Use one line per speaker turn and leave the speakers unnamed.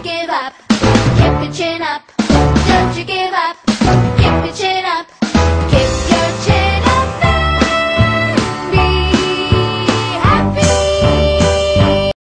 give up. Keep your chin